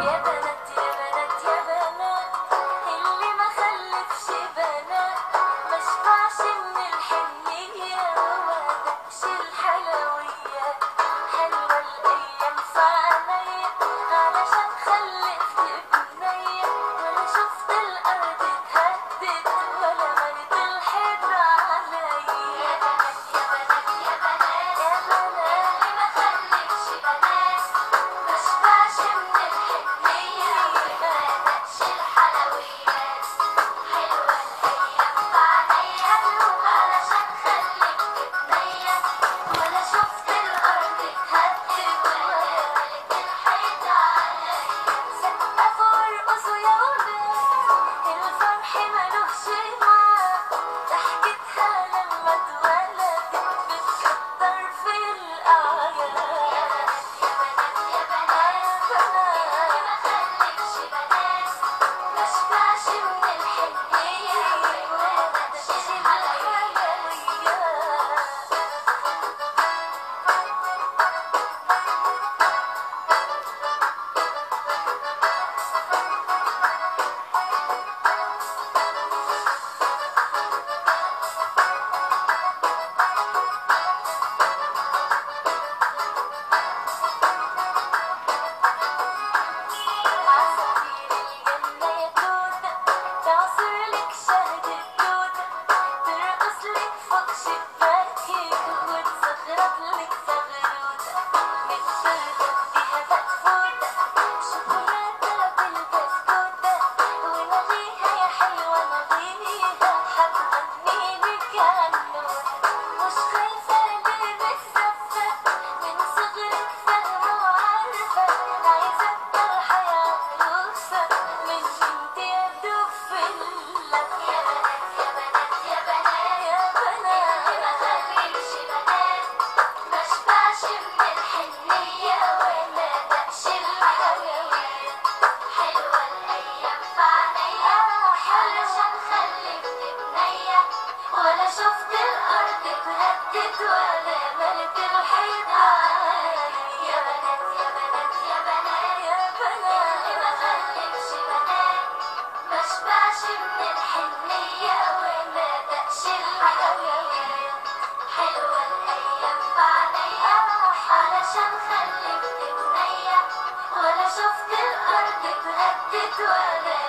Yeah, Victoire